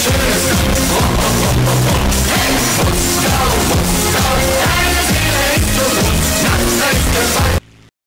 Cheers!